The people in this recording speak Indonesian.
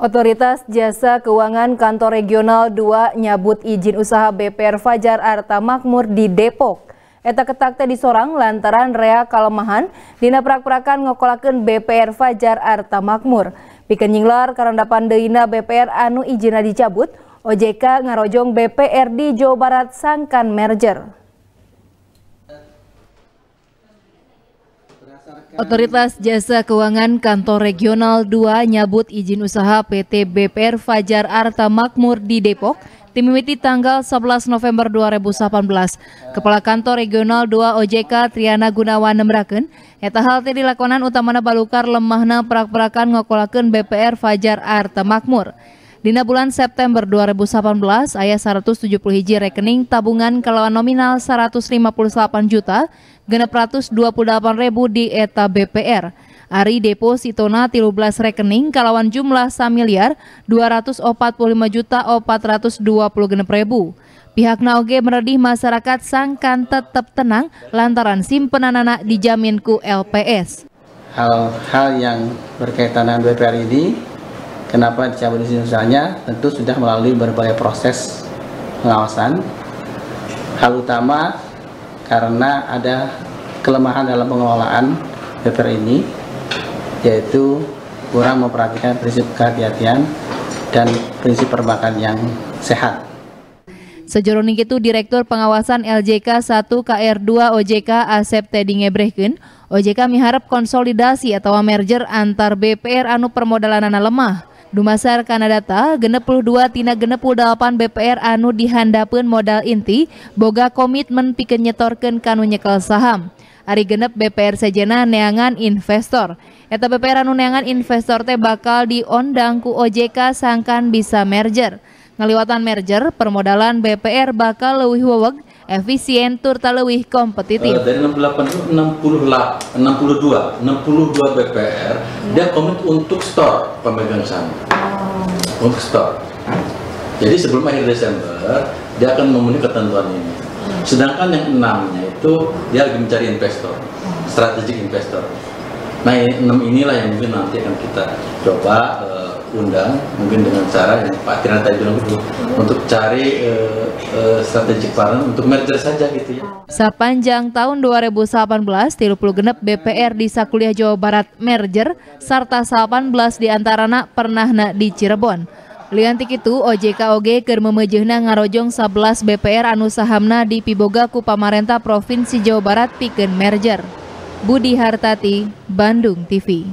Otoritas Jasa Keuangan Kantor Regional 2 nyabut izin usaha BPR Fajar Arta Makmur di Depok. Eta ketakte disorang lantaran rea kalemahan dina prak-prakan ngokolakeun BPR Fajar Arta Makmur. Pikeun nyinglar karandapan deuna BPR anu izina dicabut, OJK ngarojong BPR di Jawa Barat sangkan merger. Otoritas Jasa Keuangan Kantor Regional 2 nyabut izin usaha PT BPR Fajar Arta Makmur di Depok timimiti tanggal 11 November 2018. Kepala Kantor Regional 2 OJK Triana Gunawan nembrakeun eta hal teh dilakonan utamana balukar lemahna perak-perakan ngokolakeun BPR Fajar Arta Makmur. Dina bulan September 2018, ayah 170 hiji rekening tabungan kelawan nominal 158 juta, genep ratus 28 ribu di eta BPR. Ari depositona 13 rekening kalawan jumlah samiliar 245 juta 420 genep ribu. Pihak Naoge meredih masyarakat sangkan tetap tenang lantaran simpenan anak dijamin ku LPS. Hal-hal yang berkaitan dengan BPR ini Kenapa dicabut izin usahanya? Tentu sudah melalui berbagai proses pengawasan. Hal utama karena ada kelemahan dalam pengelolaan BPR ini, yaitu kurang memperhatikan prinsip kehati-hatian dan prinsip perbankan yang sehat. Sejroning itu Direktur Pengawasan LJK 1 KR2 OJK Asep Teddy ngebrehkeun, OJK miharap konsolidasi atau merger antar BPR anu permodalan lemah Dumasar karena data genep 22 tina genep 8 BPR anu dihandapun modal inti boga komitmen pikeun nyetorkeun kanu nyekel saham. Ari genep BPR sejena neangan investor. Eta BPR anu neangan investor teh bakal diondang ku OJK sangkan bisa merger. Ngaliwatan merger, permodalan BPR bakal leuwih weweg efisien turta leuwih kompetitif. Uh, dari 68 60 62 62 BPR ya. dia komit untuk store pemegang saham. Oh. Untuk store. Jadi sebelum akhir Desember dia akan memenuhi ketentuan ini. Sedangkan yang enamnya itu dia lagi mencari investor, strategic investor. Nah, enam inilah yang mungkin nanti akan kita coba uh, undang mungkin dengan cara yang Pak Tirana tadi bilang itu untuk cari uh, uh, strategic partner untuk merger saja gitu ya. Sepanjang tahun 2018, 30 genep BPR di Sakuliah Jawa Barat merger serta 18 diantarana pernah na di Cirebon. Liantik itu OJK OG keur memejehna ngarojong 11 BPR anu sahamna di Piboga ku pamarentah Provinsi Jawa Barat pikeun merger. Budi Hartati, Bandung TV.